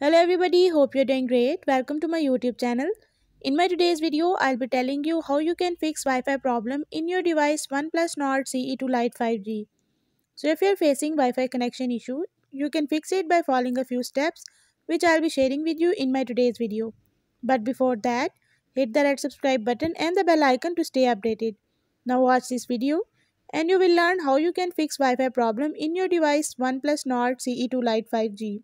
Hello everybody, hope you're doing great. Welcome to my YouTube channel. In my today's video, I'll be telling you how you can fix Wi-Fi problem in your device OnePlus Nord CE2 Lite 5G. So if you're facing Wi-Fi connection issue, you can fix it by following a few steps which I'll be sharing with you in my today's video. But before that, hit the red subscribe button and the bell icon to stay updated. Now watch this video and you will learn how you can fix Wi-Fi problem in your device OnePlus Nord CE2 Lite 5G.